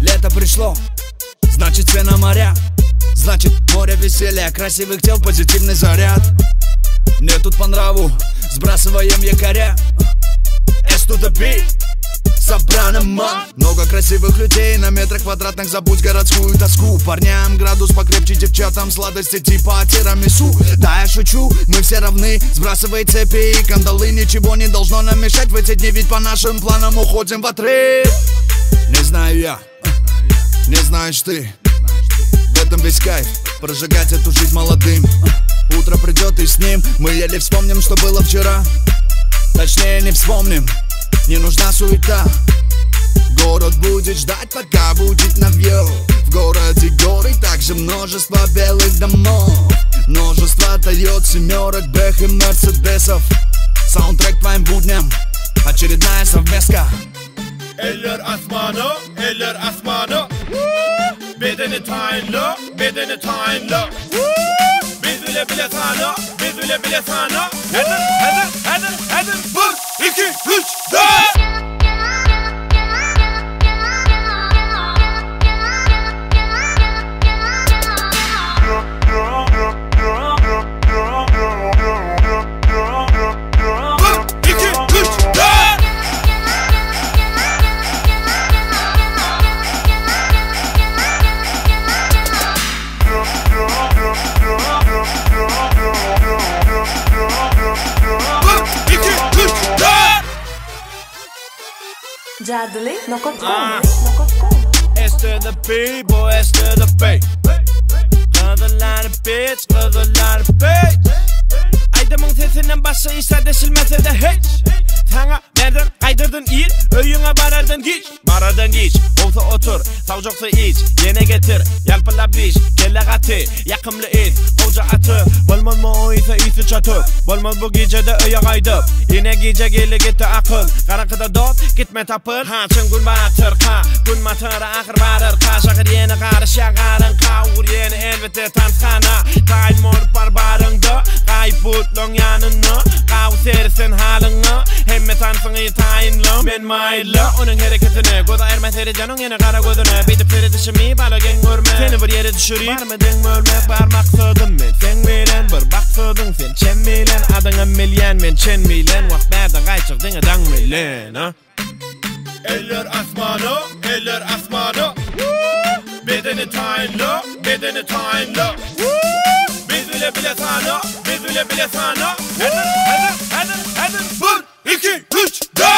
Лето пришло, значит все на моря. Значит море веселья, красивых тел, позитивный заряд. Мне тут по нраву, сбрасываем якоря. S to the beat Собрано ман Много красивых людей на метрах квадратных. Забудь городскую тоску. Парням градус покрепче, девчатам сладости типа тирамису. Да, я шучу, мы все равны. Сбрасывай цепи и кандалы. Ничего не должно нам мешать в эти дни Ведь по нашим планам уходим в отрыв. Не знаю я, не знаешь ты. В этом весь кайф, прожигать эту жизнь молодым. Утро придет и с ним. Мы еле вспомним, что было вчера. Точнее не вспомним Не нужна суета. Город будет ждать, пока будет навье В городе горы, также множество белых домов. Множество Тойот, семерок, Бэх и Мерседесов. Саундтрек твоим будням. Очередная совместка. Eller asmanı, eller asmanı Bedeni tayinli, bedeni tayinli Biz bile bile sana, biz bile bile sana hazır, hazır Bir, Jadley.com S to the P, boy, S to the P. Kadınlar bitch, kadınlar bitch. Aydımın sesinden başka ise deşilmese de hiç. Sana nereden kaydırdın iyi, öyüne barardın geç. Barardın geç, olsa otur, savcoksa iç. Yine getir, yalpıla biş, kelle katı, yakımlı it, koca atı. Bolmaz mı o ise isi çatıp Bolmaz bu gecede öye kaydıp Yine gece geli gitti akıl Karakıda dot gitme tapır Haçın gün batır ka Gün matır ahır varır ka Şakır yeni karış yakarın ka Uğur yeni elbette tanskana. Kayın mor barbarında Kayıp butlun yanını Kavu serisin halını Hemme tansını tayinlı Men maylı Onun hareketini Goda ermez heri canın yine kara gözünü Bitip seri dişimi Seni düşüreyim. Barmidin ölmek var maksadım men Sen bilen bir baksadın sen. Çen bilen adını milyen men. Çen bilen vakt nereden kayçık dini e dan bilen ha? Eller asmano, eller asmano. Bedeni tayinlo, bedeni tayinlo. Biz bile bile sana, biz bile bile sana Hedir, hedir, hedir, hedir Bir, iki, üç, dört.